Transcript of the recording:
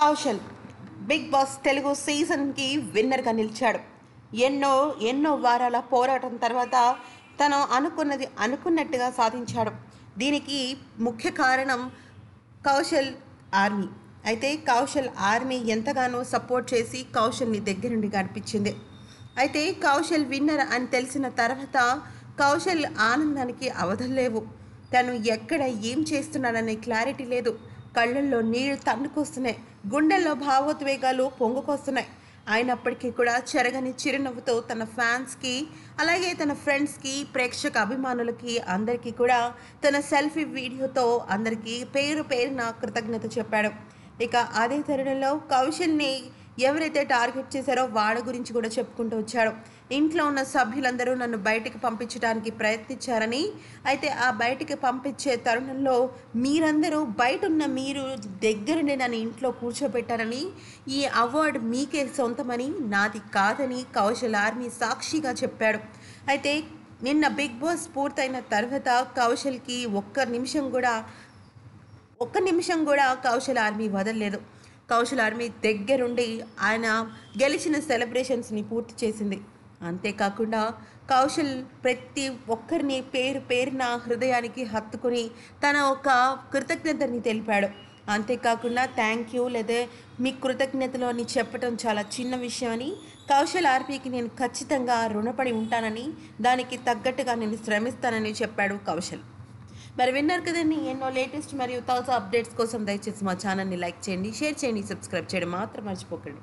Kaushal. Big boss Telugu సీజన్కి విన్నర్గా నిలిచాడు. ఎన్నో ఎన్నో వారాల పోరాటం తర్వాత తను అనుకున్నది అనుకున్నట్టుగా సాధించాడు. దీనికి ముఖ్య కారణం కౌశల్ ఆర్మీ. అయితే కౌశల్ ఆర్మీ ఎంతగానో సపోర్ట్ చేసి కౌశల్ని దగ్గర నుండి గడిపించింది. అయితే కౌశల్ విన్నర్ అని తెలిసిన తర్వాత కౌశల్ ఆనందానికి అవధులేవు తను ఎక్కడ ఏం చేస్తున్నాడనే క్లారిటీ లేదు. కళ్ళల్లో నీళ్ళు తన్నుకొస్తున్నాయి. గుండెల్లో భావోద్వేగాలు పొంగుకొస్తున్నాయి. అయినప్పటికీ కూడా చెరగని చిరునవ్వుతో తన ఫ్యాన్స్కి అలాగే తన ఫ్రెండ్స్కి ప్రేక్షక అభిమానులకి అందరికీ కూడా తన సెల్ఫీ వీడియోతో అందరికీ పేరు పేరున కృతజ్ఞత చెప్పాడు. ఇక అదే తరుణంలో కౌశల్ని ఎవరైతే టార్గెట్ చేశారో వాళ్ళ గురించి కూడా చెప్పుకుంటూ వచ్చాడు. ఇంట్లో ఉన్న సభ్యులందరూ నన్ను బయటికి పంపించడానికి ప్రయత్నించారని. అయితే ఆ బయటికి పంపించే తరుణంలో మీరందరూ బయట ఉన్న మీరు దగ్గరుండి నన్ను ఇంట్లో కూర్చోబెట్టారని. ఈ అవార్డు మీకే సొంతమని నాది కాదని కౌశల్ ఆర్మీ సాక్షిగా చెప్పాడు. అయితే నిన్న బిగ్ బాస్ పూర్తయిన తర్వాత కౌశల్కి ఒక్క నిమిషం కూడా ఒక్క నిమిషం కూడా కౌశల్ ఆర్మీ వదలలేదు. కౌశల్ ఆర్మీ దగ్గరుండి ఆయన గెలిచిన సెలబ్రేషన్స్ని పూర్తి చేసింది. అంతేకాకుండా కౌశల్ ప్రతి ఒక్కరిని పేరు పేరున హృదయానికి హత్తుకుని తన ఒక కృతజ్ఞతని తెలిపాడు. అంతేకాకుండా థ్యాంక్ యూ లేదా మీ కృతజ్ఞతలు అని చెప్పడం చాలా చిన్న విషయం అని కౌశల్ ఆర్మీకి నేను ఖచ్చితంగా రుణపడి ఉంటానని దానికి తగ్గట్టుగా నేను శ్రమిస్తానని చెప్పాడు కౌశల్. మరి విన్నారు కదండి ఎన్నో లేటెస్ట్ మరియు తాజా అప్డేట్స్ కోసం దయచేసి మా ఛానల్ని లైక్ చేయండి షేర్ చేయండి సబ్స్క్రైబ్ చేయడం మాత్రం మర్చిపోకండి.